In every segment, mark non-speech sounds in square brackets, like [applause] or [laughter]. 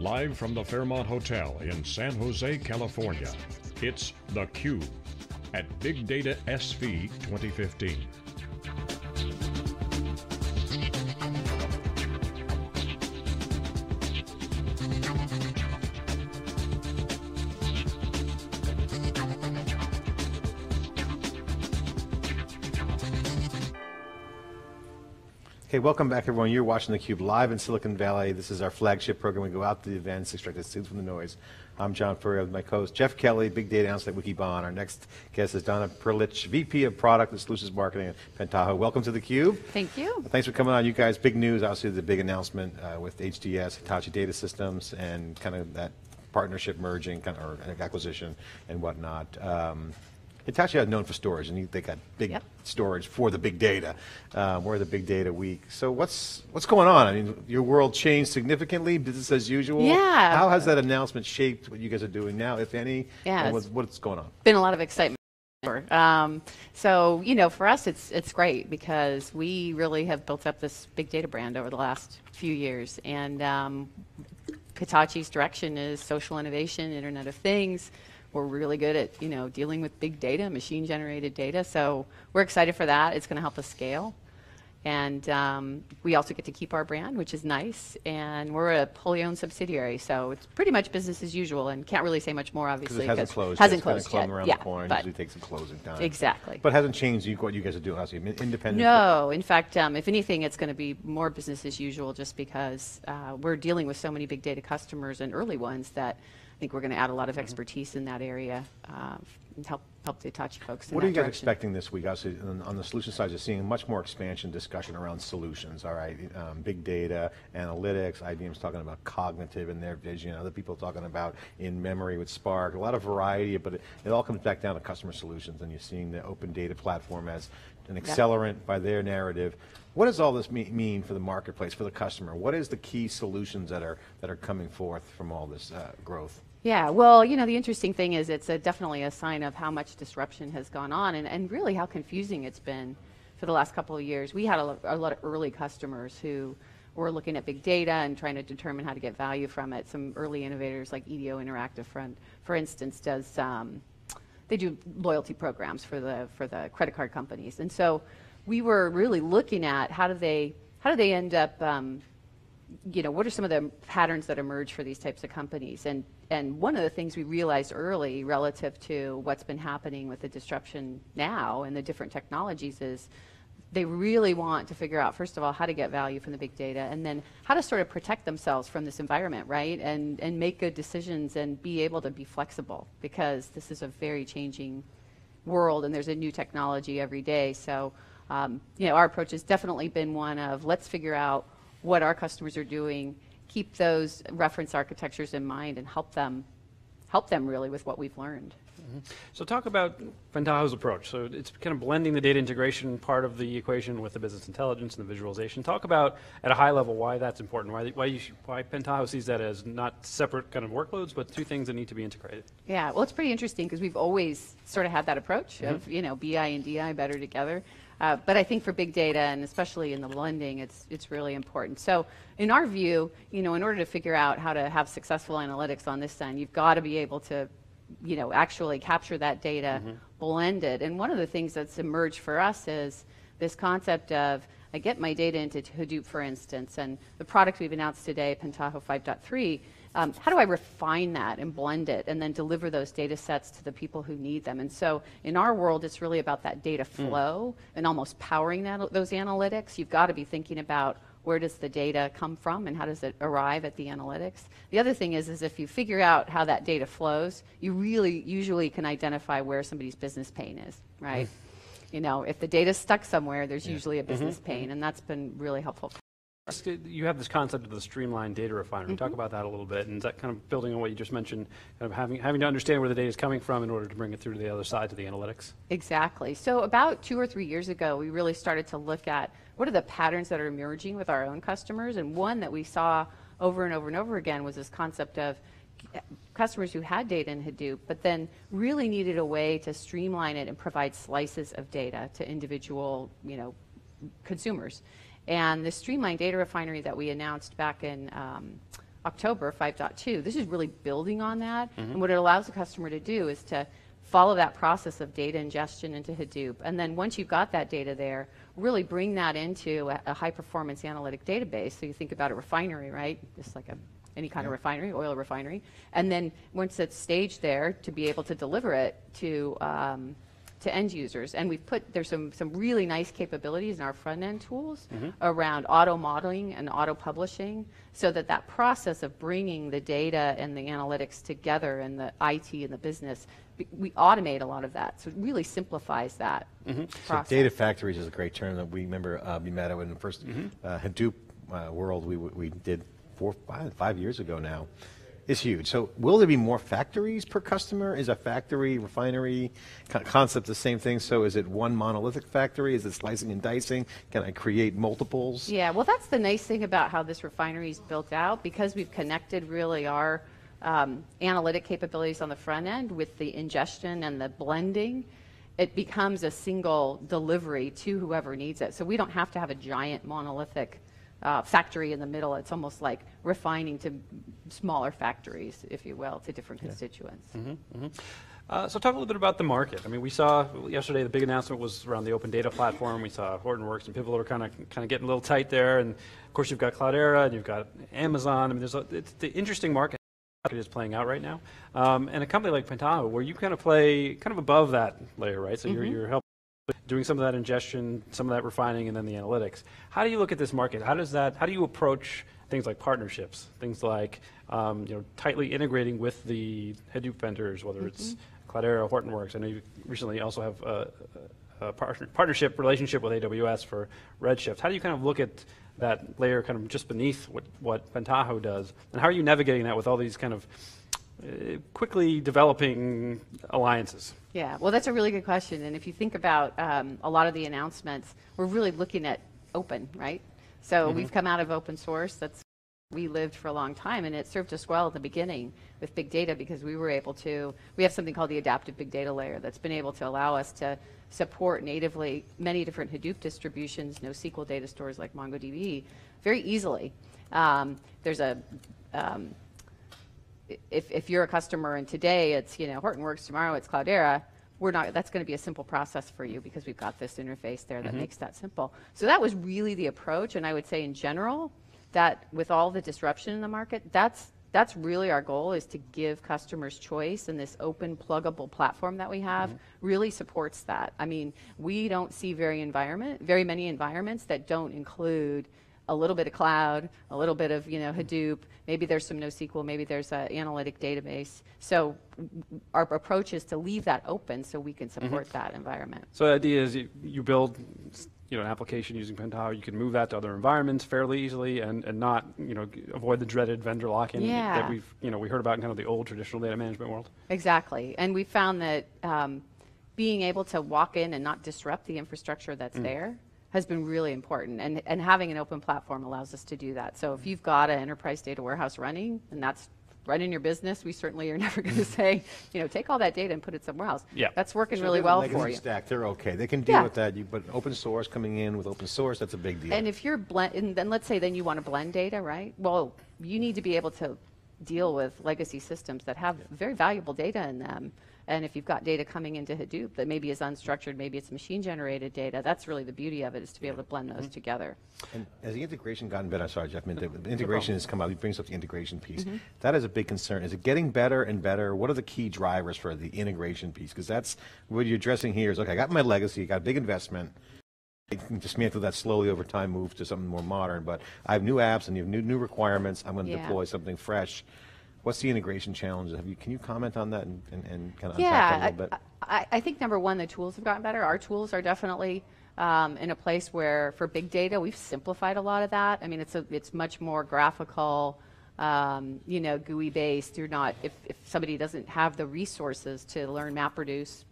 live from the Fairmont Hotel in San Jose, California. It's theCUBE at Big Data SV 2015. Welcome back everyone. You're watching theCUBE live in Silicon Valley. This is our flagship program. We go out to the events, extract the students from the noise. I'm John Furrier with my co-host Jeff Kelly, Big Data Analyst at Wikibon. Our next guest is Donna Prlich, VP of Product and Solutions Marketing at Pentaho. Welcome to theCUBE. Thank you. Thanks for coming on. You guys, big news, obviously the big announcement uh, with HDS, Hitachi Data Systems, and kind of that partnership merging, kind of, or acquisition and whatnot. Um, Hitachi is known for storage, and they got big yep. storage for the big data. Um, we're the big data week. So what's what's going on? I mean, your world changed significantly, business as usual. Yeah. How has that announcement shaped what you guys are doing now, if any? Yeah. What's, what's going on? Been a lot of excitement. Um, so you know, for us, it's it's great because we really have built up this big data brand over the last few years, and um, Hitachi's direction is social innovation, Internet of Things we're really good at you know dealing with big data, machine generated data. So we're excited for that. It's going to help us scale. And um, we also get to keep our brand, which is nice. And we're a wholly owned subsidiary, so it's pretty much business as usual. And can't really say much more, obviously, because it hasn't closed. Hasn't closed kind of yet. around yeah, the corner. but usually takes some closing time. Exactly. But hasn't changed what you guys are doing. Obviously, independent. No, in fact, um, if anything, it's going to be more business as usual, just because uh, we're dealing with so many big data customers and early ones that think we're going to add a lot of mm-hmm. expertise in that area uh, and help help the Hitachi folks. What are you guys direction. expecting this week? Obviously, on, on, the solution side, you're seeing much more expansion discussion around solutions. All right, um, big data, analytics. IBM's talking about cognitive in their vision. Other people talking about in memory with Spark. A lot of variety, but it, it all comes back down to customer solutions. And you're seeing the open data platform as an accelerant by their narrative. What does all this mean for the marketplace, for the customer? What is the key solutions that are that are coming forth from all this uh, growth? Yeah, well, you know, the interesting thing is it's a, definitely a sign of how much disruption has gone on and, and really how confusing it's been for the last couple of years. We had a, a lot of early customers who were looking at big data and trying to determine how to get value from it. Some early innovators like EDO Interactive, for, for instance, does um, they do loyalty programs for the for the credit card companies, and so we were really looking at how do they how do they end up um, you know, what are some of the patterns that emerge for these types of companies? And, and one of the things we realized early relative to what's been happening with the disruption now and the different technologies is they really want to figure out, first of all, how to get value from the big data and then how to sort of protect themselves from this environment, right? And, and make good decisions and be able to be flexible because this is a very changing world and there's a new technology every day. So, um, you know, our approach has definitely been one of let's figure out what our customers are doing, keep those reference architectures in mind and help them help them really with what we've learned. Mm -hmm. So talk about Pentaho's approach. So it's kind of blending the data integration part of the equation with the business intelligence and the visualization. Talk about at a high level why that's important. Why why, you, why Pentaho sees that as not separate kind of workloads, but two things that need to be integrated. Yeah, well, it's pretty interesting because we've always sort of had that approach mm -hmm. of you know BI and DI better together. Uh, but I think for big data, and especially in the blending, it's, it's really important. So in our view, you know, in order to figure out how to have successful analytics on this end, you've got to be able to you know, actually capture that data, mm-hmm. blend it. And one of the things that's emerged for us is this concept of I get my data into Hadoop, for instance, and the product we've announced today, Pentaho 5.3, um, how do I refine that and blend it and then deliver those data sets to the people who need them? And so in our world, it's really about that data hmm. flow mm. and almost powering that, those analytics. You've got to be thinking about where does the data come from and how does it arrive at the analytics. The other thing is, is if you figure out how that data flows, you really usually can identify where somebody's business pain is, right? Mm. You know, if the data's stuck somewhere, there's yeah. usually a business mm -hmm. pain, and that's been really helpful you have this concept of the streamlined data refinery. Mm -hmm. Talk about that a little bit, and is that kind of building on what you just mentioned, kind of having, having to understand where the data is coming from in order to bring it through to the other side, to the analytics? Exactly. So about two or three years ago, we really started to look at what are the patterns that are emerging with our own customers, and one that we saw over and over and over again was this concept of customers who had data in Hadoop, but then really needed a way to streamline it and provide slices of data to individual, you know, consumers. And the streamlined Data Refinery that we announced back in um, October 5.2. This is really building on that. And what it allows the customer to do is to follow that process of data ingestion into Hadoop. And then once you've got that data there, really bring that into a, a high performance analytic database. So you think about a refinery, right? Just like a, any kind of refinery, oil refinery. And then once it's staged there, to be able to deliver it to um, to end users. And we've put there's some some really nice capabilities in our front end tools around auto modeling and auto publishing, so that that process of bringing the data and the analytics together and the IT and the business, we- we automate a lot of that. So it really simplifies that So process. data factories is a great term that we remember uh, we met in the 1st uh, Hadoop uh, world we, we did four, five, five years ago now. It's huge. So will there be more factories per customer? Is a factory, refinery co- concept the same thing? So is it one monolithic factory? Is it slicing and dicing? Can I create multiples? Yeah, well, that's the nice thing about how this refinery is built out because we've connected really our um, analytic capabilities on the front end with the ingestion and the blending. It becomes a single delivery to whoever needs it. So we don't have to have a giant monolithic uh, factory in the middle. It's almost like refining to smaller factories, if you will, to different constituents. Uh, so talk a little bit about the market. I mean, we saw yesterday the big announcement was around the open data platform. We saw Hortonworks and Pivotal are kind of kind of getting a little tight there, and of course you've got Cloudera and you've got Amazon. I mean, there's a, it's the interesting market is playing out right now, um, and a company like Pentaho, where you kind of play kind of above that layer, right? So you're you're helping doing some of that ingestion, some of that refining, and then the analytics. How do you look at this market? How does that? How do you approach things like partnerships, things like um, you know tightly integrating with the Hadoop vendors, whether it's Cloudera, Hortonworks. I know you recently also have a, a partner, partnership relationship with AWS for Redshift. How do you kind of look at that layer kind of just beneath what, what Pentaho does, and how are you navigating that with all these kind of uh, quickly developing alliances? Yeah, well, that's a really good question. And if you think about um, a lot of the announcements, we're really looking at open, right? So we've come out of open source. That's we lived for a long time, and it served us well at the beginning with big data because we were able to. We have something called the adaptive big data layer that's been able to allow us to support natively many different Hadoop distributions, NoSQL data stores like MongoDB, very easily. Um, there's a um, if, if you're a customer and today it's you know Hortonworks, tomorrow it's Cloudera, we're not. That's going to be a simple process for you because we've got this interface there that mm-hmm. makes that simple. So that was really the approach, and I would say in general that with all the disruption in the market, that's that's really our goal is to give customers choice, and this open pluggable platform that we have mm-hmm. really supports that. I mean, we don't see very environment, very many environments that don't include a little bit of cloud, a little bit of you know Hadoop. Maybe there's some NoSQL. Maybe there's an analytic database. So our approach is to leave that open so we can support that environment. So the idea is you, you build you know, an application using Pentaho, you can move that to other environments fairly easily and, and not, you know, avoid the dreaded vendor lock-in Yeah. that we've, you know, we heard about in kind of the old traditional data management world. Exactly. And we found that um, being able to walk in and not disrupt the infrastructure that's there has been really important. And, and having an open platform allows us to do that. So if you've got an enterprise data warehouse running and that's running your business, we certainly are [laughs] never going to mm-hmm. say, you know, take all that data and put it somewhere else. Yeah. That's working So really they have a well for you. Stack, they're okay. They can deal Yeah. with that. You, but open source coming in with open source, that's a big deal. And if you're blend, and then let's say then you want to blend data, right? Well, you need to be able to deal with legacy systems that have very valuable data in them. And if you've got data coming into Hadoop that maybe is unstructured, maybe it's machine generated data, that's really the beauty of it is to be able to blend those together. And has the integration gotten better? Sorry, Jeff, I meant the the integration has come up. He brings up the integration piece. Mm-hmm. That is a big concern. Is it getting better and better? What are the key drivers for the integration piece? Because that's what you're addressing here is, okay, I got my legacy, got a big investment. I can dismantle that slowly over time, move to something more modern, but I have new apps and you have new, new requirements. I'm going to Yeah. deploy something fresh. What's the integration challenge? Have you, can you comment on that and, and, and kind of unpack that a Yeah, little bit? I, I, I think number one, the tools have gotten better. Our tools are definitely um, in a place where, for big data, we've simplified a lot of that. I mean, it's a, it's much more graphical, um, you know, GUI based. You're not if, if somebody doesn't have the resources to learn MapReduce,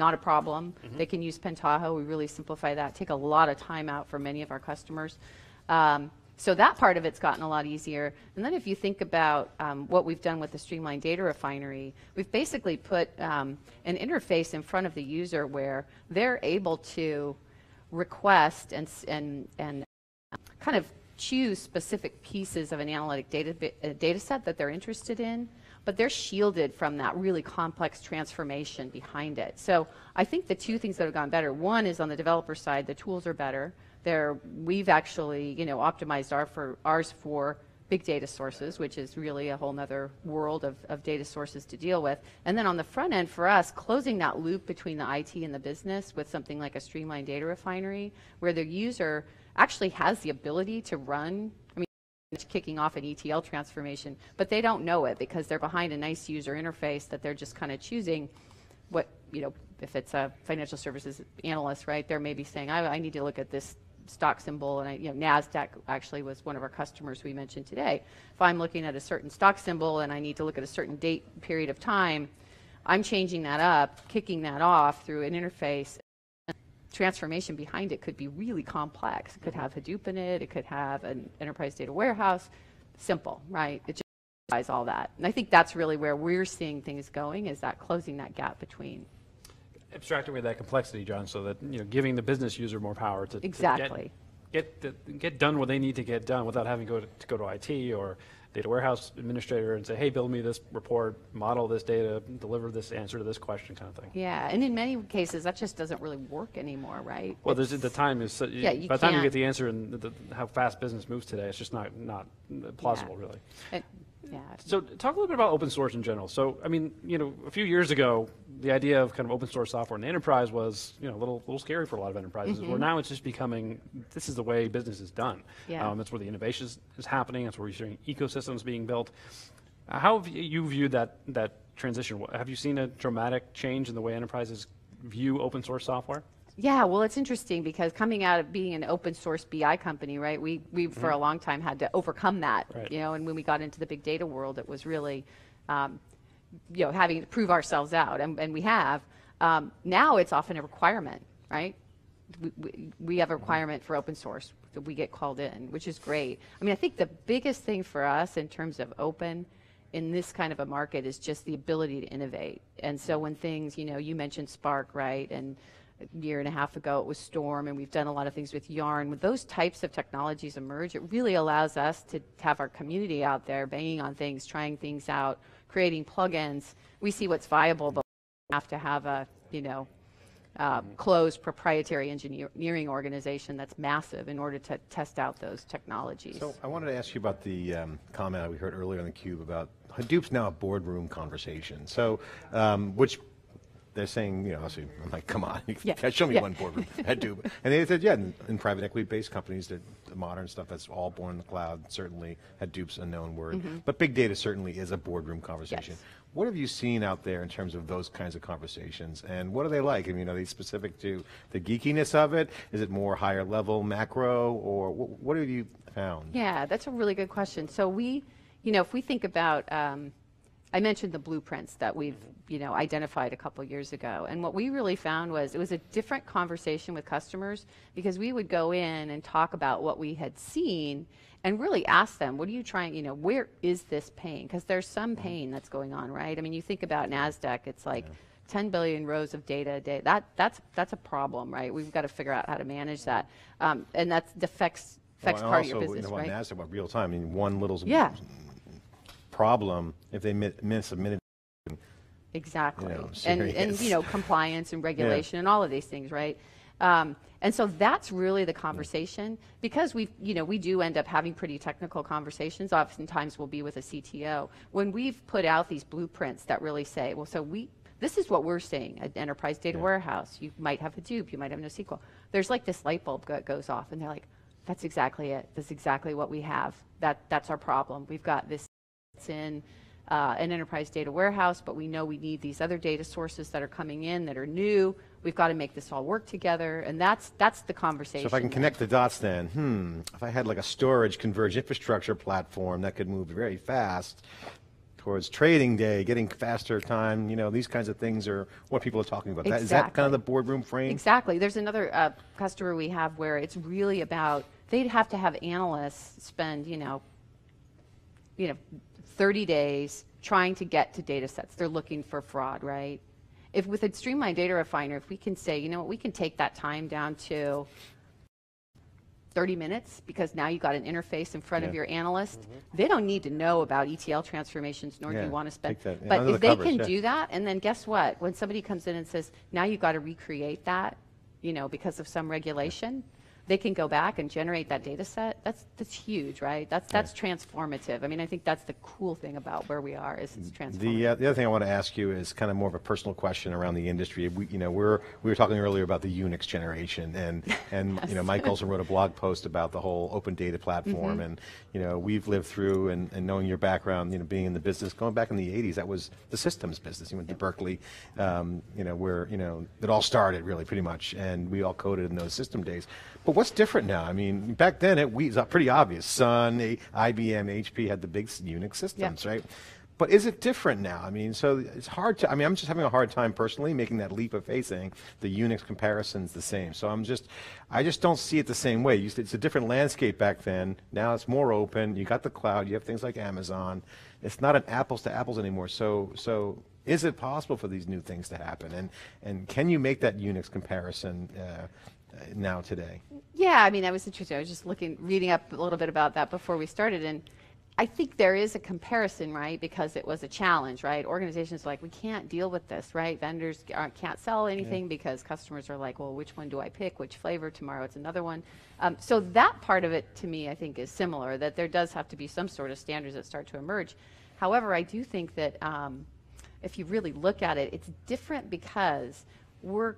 not a problem. They can use Pentaho. We really simplify that. Take a lot of time out for many of our customers. Um, so that part of it's gotten a lot easier. And then if you think about um, what we've done with the Streamlined Data Refinery, we've basically put um, an interface in front of the user where they're able to request and, and, and kind of choose specific pieces of an analytic data, uh, data set that they're interested in, but they're shielded from that really complex transformation behind it. So I think the two things that have gone better, one is on the developer side, the tools are better. They're, we've actually, you know, optimized our for, ours for big data sources, which is really a whole other world of, of data sources to deal with. And then on the front end for us, closing that loop between the IT and the business with something like a streamlined data refinery, where the user actually has the ability to run, I mean, kicking off an ETL transformation, but they don't know it because they're behind a nice user interface that they're just kind of choosing what, you know, if it's a financial services analyst, right, they're maybe saying, I, I need to look at this stock symbol, and I, you know, NASDAQ actually was one of our customers we mentioned today. If I'm looking at a certain stock symbol and I need to look at a certain date period of time, I'm changing that up, kicking that off through an interface. Transformation behind it could be really complex. It could have Hadoop in it, it could have an enterprise data warehouse. Simple, right? It just all that. And I think that's really where we're seeing things going is that closing that gap between abstracting away that complexity, John, so that you know, giving the business user more power to exactly to get, get, the, get done what they need to get done without having to go to, to go to IT or data warehouse administrator and say, hey, build me this report, model this data, deliver this answer to this question, kind of thing. Yeah, and in many cases, that just doesn't really work anymore, right? Well, there's, the time is, so, yeah, by the time you get the answer and the, the, how fast business moves today, it's just not, not uh, plausible, yeah. really. It, yeah. So talk a little bit about open source in general. So, I mean, you know, a few years ago, the idea of kind of open source software in the enterprise was, you know, a little, little scary for a lot of enterprises. Mm-hmm. Where now it's just becoming, this is the way business is done. Yeah. Um, that's where the innovation is, is happening. That's where you're seeing ecosystems being built. How have you viewed that that transition? Have you seen a dramatic change in the way enterprises view open source software? Yeah, well, it's interesting because coming out of being an open source BI company, right? We we mm-hmm. for a long time had to overcome that, right. you know. And when we got into the big data world, it was really, um, you know, having to prove ourselves out, and, and we have. Um, now it's often a requirement, right? We, we, we have a mm-hmm. requirement for open source that we get called in, which is great. I mean, I think the biggest thing for us in terms of open in this kind of a market is just the ability to innovate. And so when things, you know, you mentioned Spark, right, and year and a half ago it was Storm, and we've done a lot of things with Yarn. When those types of technologies emerge, it really allows us to have our community out there banging on things, trying things out, creating plugins. We see what's viable, but we have to have a, you know, uh, closed proprietary engineering organization that's massive in order to test out those technologies. So I wanted to ask you about the um, comment we heard earlier in the cube about Hadoop's now a boardroom conversation. So, um, which they're saying, you know, I'm like, come on, [laughs] yeah. show me yeah. one boardroom [laughs] Hadoop. And they said, yeah, in, in private equity-based companies, the modern stuff that's all born in the cloud, certainly Hadoop's a known word. Mm-hmm. But big data certainly is a boardroom conversation. Yes. What have you seen out there in terms of those kinds of conversations, and what are they like? I mean, are they specific to the geekiness of it? Is it more higher level, macro, or what, what have you found? Yeah, that's a really good question. So we, you know, if we think about um, I mentioned the blueprints that we've, you know, identified a couple years ago. And what we really found was it was a different conversation with customers because we would go in and talk about what we had seen and really ask them, what are you trying, you know, where is this pain? Because there's some mm-hmm. pain that's going on, right? I mean, you think about NASDAQ, it's like yeah. 10 billion rows of data a day. That, that's, that's a problem, right? We've got to figure out how to manage that. Um, and that affects, affects well, part also, of your business, you know, right? NASDAQ, real time, I mean, one little yeah problem if they miss a minute. Exactly. You know, [laughs] and, and, you know, compliance and regulation yeah. and all of these things, right? Um, and so that's really the conversation because we, you know, we do end up having pretty technical conversations. Oftentimes, we'll be with a CTO when we've put out these blueprints that really say, well, so we, this is what we're seeing at enterprise data yeah. warehouse. You might have a Hadoop, you might have NoSQL. There's like this light bulb that goes off, and they're like, that's exactly it. That's exactly what we have. That that's our problem. We've got this in uh, an enterprise data warehouse, but we know we need these other data sources that are coming in that are new. We've got to make this all work together, and that's that's the conversation. So if I can connect the dots, then, hmm, if I had like a storage converged infrastructure platform that could move very fast towards trading day, getting faster time, you know, these kinds of things are what people are talking about. Exactly. That, is that kind of the boardroom frame? Exactly. There's another uh, customer we have where it's really about they'd have to have analysts spend, you know, you know, 30 days trying to get to data sets. They're looking for fraud, right? If with a streamlined data refiner, if we can say, you know what, we can take that time down to 30 minutes because now you've got an interface in front of your analyst. Mm-hmm. They don't need to know about ETL transformations, nor do you want to spend. that, yeah, but if the they covers, can yeah. do that, and then guess what? When somebody comes in and says, now you've got to recreate that, you know, because of some regulation, they can go back and generate that data set. That's that's huge, right? That's that's transformative. I mean, I think that's the cool thing about where we are is it's transformative. The, uh, the other thing I want to ask you is kind of more of a personal question around the industry. We, you know, we're, we were talking earlier about the Unix generation, and, [laughs] and you know, Mike Olson wrote a [laughs] blog post about the whole open data platform, Mm-hmm. and you know, we've lived through, and, and knowing your background, you know, being in the business, going back in the 80s, that was the systems business. You went to Berkeley, um, you know, where, you know, it all started really pretty much, and we all coded in those system days. But what's different now? I mean, back then it was pretty obvious. Sun, IBM, HP had the big Unix systems, right? But is it different now? I mean, so it's hard to. I mean, I'm just having a hard time personally making that leap of faith, saying the Unix comparison's the same. So I'm just, I just don't see it the same way. It's a different landscape back then. Now it's more open. You got the cloud. You have things like Amazon. It's not an apples to apples anymore. So, so is it possible for these new things to happen? And and can you make that Unix comparison uh, now today? Yeah, I mean, I was interested. I was just looking, reading up a little bit about that before we started, and I think there is a comparison, right? Because it was a challenge, right? Organizations are like, we can't deal with this, right? Vendors can't sell anything because customers are like, well, which one do I pick? Which flavor? Tomorrow it's another one. Um, so that part of it, to me, I think is similar. That there does have to be some sort of standards that start to emerge. However, I do think that um, if you really look at it, it's different because we're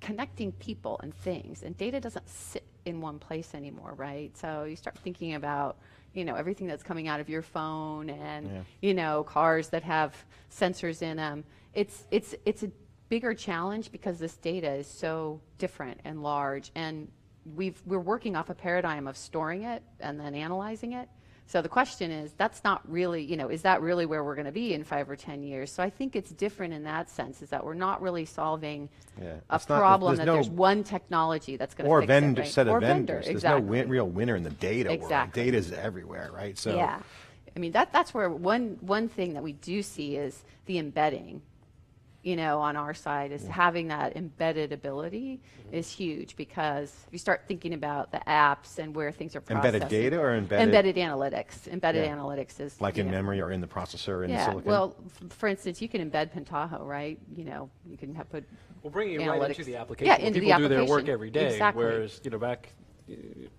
connecting people and things and data doesn't sit in one place anymore right? So you start thinking about you know everything that's coming out of your phone and Yeah. you know cars that have sensors in them. It's it's it's a bigger challenge because this data is so different and large and we've we're working off a paradigm of storing it and then analyzing it so the question is that's not really you know is that really where we're going to be in 5 or 10 years so i think it's different in that sense is that we're not really solving Yeah, a it's not- there's- problem there's that no- there's one technology that's going to or fix vendor it, right? set of or vendors. vendor, There's exactly. no win, real winner in the data Exactly. world. Data is everywhere, right? So yeah, I mean that that's where one one thing that we do see is the embedding. You know, on our side is having that embedded ability Mm-hmm. is huge because if you start thinking about the apps and where things are processed. Embedded data or embedded- embedded analytics? Embedded Yeah. analytics is like in know, memory or in the processor in the Yeah, silicon. well, f- for instance, you can embed Pentaho, right? You know, you can have put Well, bringing it right into the application. Yeah, into the people do their work application. every day. Exactly. Whereas, you know, back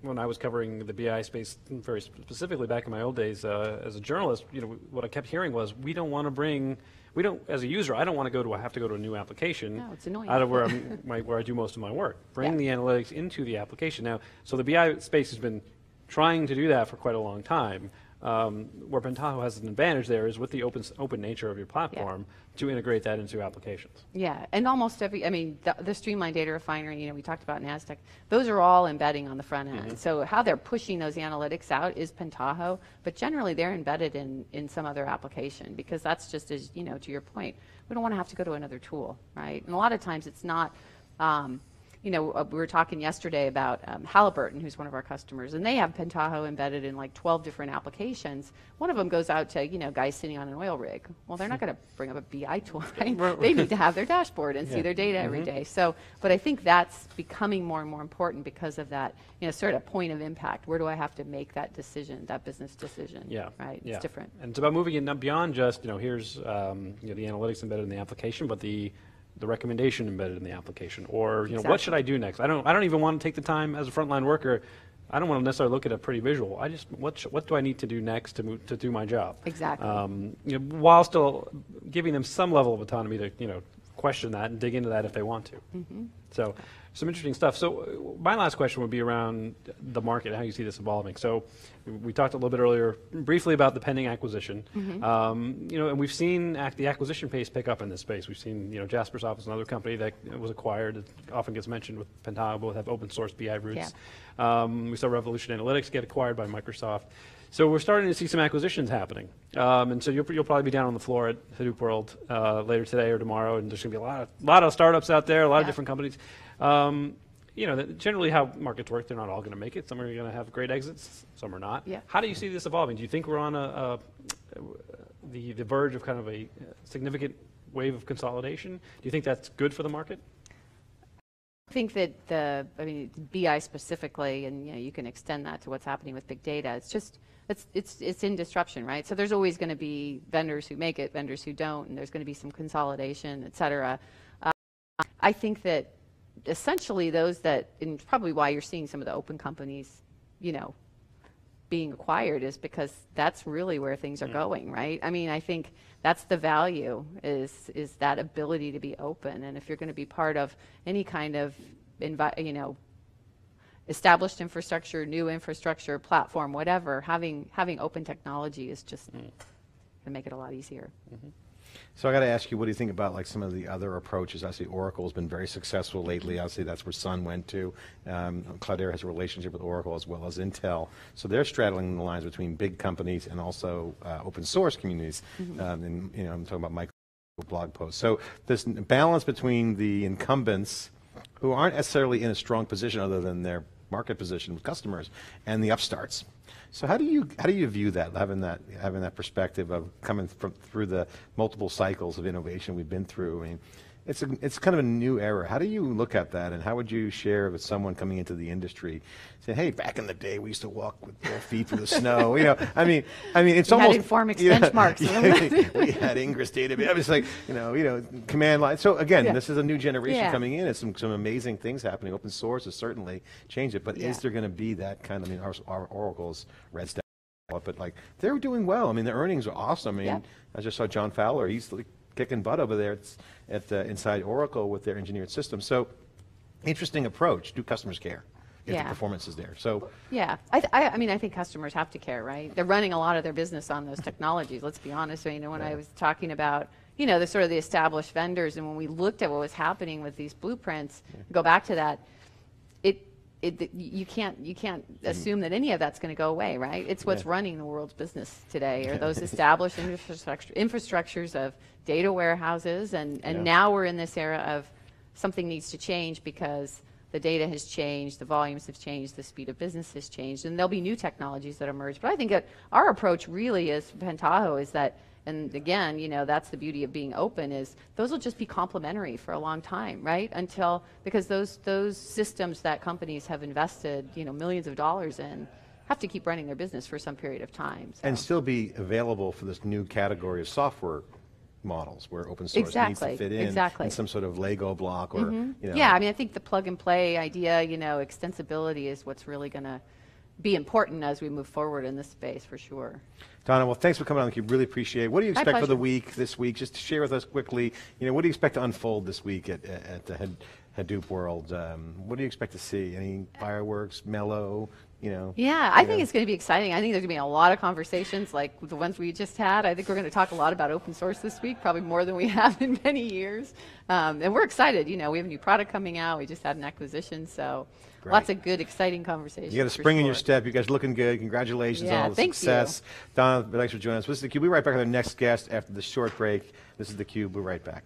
when I was covering the BI space, very specifically back in my old days uh, as a journalist, you know, what I kept hearing was, we don't want to bring, we don't, as a user, I don't want to go to, I have to go to a new application. No, it's annoying. Out of where I'm, [laughs] my, where I do most of my work. Bring Yeah. the analytics into the application. Now, so the BI space has been trying to do that for quite a long time. Um, where Pentaho has an advantage there is with the open, open nature of your platform to integrate that into applications. Yeah, and almost every, I mean, the, the streamlined data refinery, you know, we talked about NASDAQ, those are all embedding on the front end. Mm-hmm. So how they're pushing those analytics out is Pentaho, but generally they're embedded in, in some other application because that's just as, you know, to your point, we don't want to have to go to another tool, right? And a lot of times it's not, um, you know, uh, we were talking yesterday about um, Halliburton, who's one of our customers, and they have Pentaho embedded in like 12 different applications. One of them goes out to, you know, guys sitting on an oil rig. Well, they're not going to bring up a BI tool, [laughs] right? They need to have their dashboard and see their data Mm-hmm. every day. So, but I think that's becoming more and more important because of that, you know, sort of point of impact. Where do I have to make that decision, that business decision? Yeah. Right? Yeah. It's different. And it's about moving it beyond just, you know, here's, um, you know, the analytics embedded in the application, but the, the recommendation embedded in the application. Or, you know, what should I do next? I don't, I don't even want to take the time as a frontline worker. I don't want to necessarily look at a pretty visual. I just, what, sh- what do I need to do next to move, to do my job? Exactly. Um, you know, while still giving them some level of autonomy to, you know, question that and dig into that if they want to. Mm-hmm. So, some interesting stuff. So, my last question would be around the market, how you see this evolving. So, we talked a little bit earlier, briefly about the pending acquisition. Mm-hmm. Um, you know, and we've seen the acquisition pace pick up in this space. We've seen, you know, Jaspersoft, another company that was acquired, it often gets mentioned with Pentaho, both have open source BI roots. Um, we saw Revolution Analytics get acquired by Microsoft. So we're starting to see some acquisitions happening. Um, and so you'll, you'll probably be down on the floor at Hadoop World uh, later today or tomorrow, and there's going to be a lot of, lot of startups out there, a lot of different companies. Um, you know, generally how markets work, they're not all going to make it. Some are going to have great exits, some are not. Yeah. How do you see this evolving? Do you think we're on a, a the, the verge of kind of a significant wave of consolidation? Do you think that's good for the market? Think that the, I mean, BI specifically, and you know, you can extend that to what's happening with big data. It's just, it's, it's, it's in disruption, right? So there's always going to be vendors who make it, vendors who don't, and there's going to be some consolidation, et cetera. Uh, I think that essentially those that, and probably why you're seeing some of the open companies, you know, being acquired is because that's really where things are mm. going, right? I mean, I think that's the value is is that ability to be open, and if you're going to be part of any kind of, envi- you know, established infrastructure, new infrastructure, platform, whatever, having having open technology is just mm. going to make it a lot easier. Mm-hmm. So I got to ask you, what do you think about like some of the other approaches? I see Oracle has been very successful lately. Obviously, that's where Sun went to. Um, Cloudera has a relationship with Oracle as well as Intel. So they're straddling the lines between big companies and also uh, open source communities. Um, and you know, I'm talking about Microsoft blog posts. So this balance between the incumbents, who aren't necessarily in a strong position other than their market position with customers, and the upstarts. So how do you how do you view that having that having that perspective of coming from through the multiple cycles of innovation we've been through? I mean, it's a, it's kind of a new era. How do you look at that, and how would you share with someone coming into the industry, saying, "Hey, back in the day, we used to walk with bare feet through the snow." [laughs] You know, I mean, I mean, it's had almost Informix Yeah, benchmarks. [laughs] yeah, we had Ingres database. I was like, you know, you know, command line. So again, Yeah. this is a new generation coming in. It's some some amazing things happening. Open source has certainly changed it, but is there going to be that kind of? I mean, our, our Oracle's red stack, but like they're doing well. I mean, the earnings are awesome. I mean. I just saw John Fowler. He's like kicking butt over there at, at uh, inside Oracle with their engineered system. So, interesting approach. Do customers care if Yeah. the performance is there? So, Yeah, I, th- I, I mean, I think customers have to care, right? They're running a lot of their business on those technologies. Let's be honest. I mean, when I was talking about, you know, the sort of the established vendors, and when we looked at what was happening with these blueprints, go back to that, it, it, you can't, you can't assume that any of that's going to go away, right? It's what's Yeah. running the world's business today, or those [laughs] established infrastructure, infrastructures of data warehouses, and, and Yeah. now we're in this era of something needs to change because the data has changed, the volumes have changed, the speed of business has changed, and there'll be new technologies that emerge. But I think that our approach really is Pentaho is that, and again, you know, that's the beauty of being open is those will just be complementary for a long time, right? Until because those those systems that companies have invested, you know, millions of dollars in, have to keep running their business for some period of time. and still be available for this new category of software models where open source needs to fit in exactly. in some sort of Lego block or you know. Yeah, I mean, I think the plug and play idea, you know, extensibility is what's really going to be important as we move forward in this space for sure. Donna, well, thanks for coming on theCUBE. Really appreciate it. What do you expect for the week this week? Just to share with us quickly. You know, what do you expect to unfold this week at, at at the Hadoop World? Um, what do you expect to see? Any fireworks, mellow? You know. Yeah, I think know? it's going to be exciting. I think there's going to be a lot of conversations like the ones we just had. I think we're going to talk a lot about open source this week, probably more than we [laughs] have in many years. Um, and we're excited. You know, we have a new product coming out. We just had an acquisition, so Great. lots of good, exciting conversations. You got a spring in your step. You guys are looking good. Congratulations Yeah, on all the thank you. success. Donna, thanks for joining us. This is theCUBE. We'll be right back with our next guest after the short break. This is theCUBE. We'll be right back.